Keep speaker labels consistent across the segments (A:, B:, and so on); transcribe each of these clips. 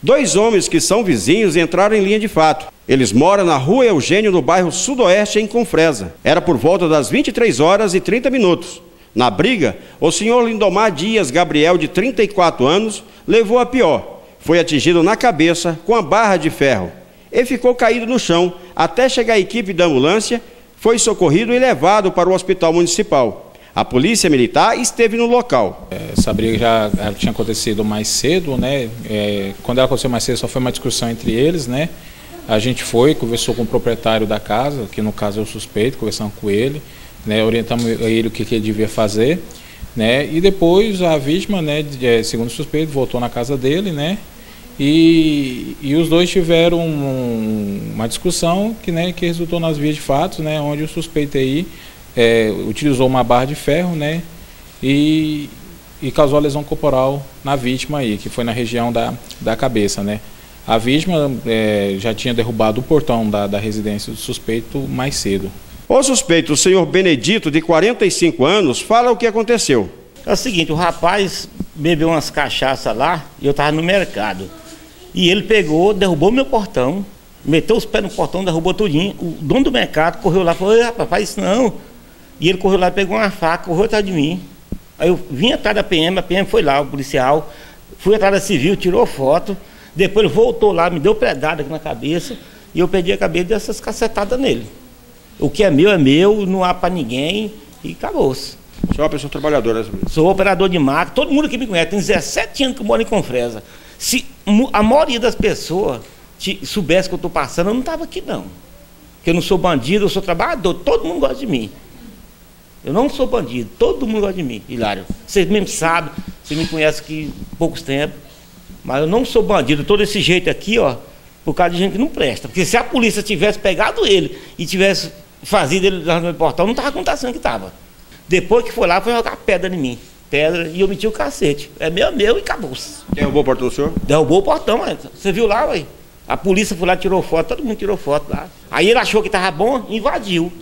A: Dois homens que são vizinhos entraram em linha de fato. Eles moram na rua Eugênio, no bairro Sudoeste, em Confresa. Era por volta das 23 horas e 30 minutos. Na briga, o senhor Lindomar Dias Gabriel, de 34 anos, levou a pior. Foi atingido na cabeça com a barra de ferro e ficou caído no chão até chegar a equipe da ambulância, foi socorrido e levado para o hospital municipal. A polícia militar esteve no local.
B: Essa briga já tinha acontecido mais cedo, né? É, quando ela aconteceu mais cedo, só foi uma discussão entre eles, né? A gente foi, conversou com o proprietário da casa, que no caso é o suspeito, conversamos com ele, né? Orientamos ele o que, que ele devia fazer, né? E depois a vítima, né? É, segundo o suspeito, voltou na casa dele, né? E, e os dois tiveram um, uma discussão que, né, que resultou nas vias de fato, né, onde o suspeito aí é, utilizou uma barra de ferro, né? E, e causou a lesão corporal na vítima aí, que foi na região da, da cabeça, né? A vítima é, já tinha derrubado o portão da, da residência do suspeito mais cedo.
A: O suspeito, o senhor Benedito, de 45 anos, fala o que aconteceu.
C: É o seguinte, o rapaz bebeu umas cachaças lá e eu estava no mercado. E ele pegou, derrubou meu portão, meteu os pés no portão, derrubou tudinho. O dono do mercado correu lá e falou, rapaz, faz isso não. E ele correu lá, pegou uma faca, correu atrás de mim. Aí eu vim atrás da PM, a PM foi lá, o policial, fui atrás da civil, tirou foto, depois ele voltou lá, me deu pedada aqui na cabeça, e eu perdi a cabeça dessas cacetadas nele. O que é meu é meu, não há para ninguém, e acabou-se.
A: Você é uma pessoa trabalhadora, né?
C: Sou operador de máquina, todo mundo que me conhece, tem 17 anos que eu moro em Confresa. Se a maioria das pessoas soubesse que eu estou passando, eu não estava aqui não. Porque eu não sou bandido, eu sou trabalhador, todo mundo gosta de mim. Eu não sou bandido, todo mundo gosta de mim, Hilário. Você mesmo sabe, você me conhece aqui há poucos tempos. Mas eu não sou bandido, todo esse jeito aqui, ó, por causa de gente que não presta. Porque se a polícia tivesse pegado ele e tivesse fazido ele lá no portão, não estava acontecendo que estava. Depois que foi lá, foi jogar pedra em mim. Pedra, e eu meti o cacete. É meu, meu e acabou-se.
A: Derrubou o portão do senhor?
C: Derrubou o portão, mas você viu lá, ué? A polícia foi lá, tirou foto, todo mundo tirou foto lá. Aí ele achou que estava bom, invadiu.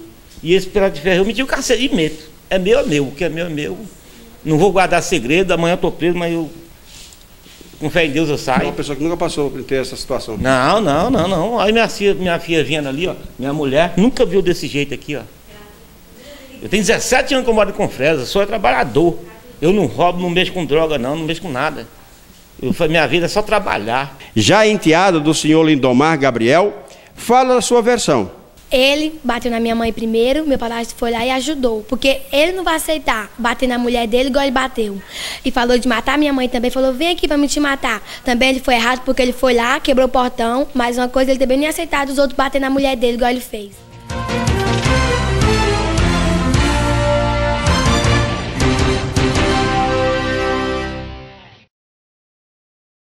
C: E esse pedaço de ferro eu meti o cacete e meto. É meu, é meu. O que é meu, é meu. Não vou guardar segredo, amanhã eu estou preso, mas eu. Com fé em Deus eu saio. É
A: uma pessoa que nunca passou por ter essa situação.
C: Não, não, não, não. Aí minha filha, minha filha vindo ali, ó. Minha mulher, nunca viu desse jeito aqui, ó. Eu tenho 17 anos que eu moro com fresa, sou trabalhador. Eu não roubo, não mexo com droga, não, não mexo com nada. Eu, minha vida é só trabalhar.
A: Já a enteada do senhor Lindomar Gabriel fala a sua versão.
D: Ele bateu na minha mãe primeiro, meu padrasto foi lá e ajudou. Porque ele não vai aceitar bater na mulher dele igual ele bateu. E falou de matar minha mãe também. Falou, vem aqui pra me te matar. Também ele foi errado porque ele foi lá, quebrou o portão. Mas uma coisa, ele também não ia aceitar dos outros bater na mulher dele igual ele fez.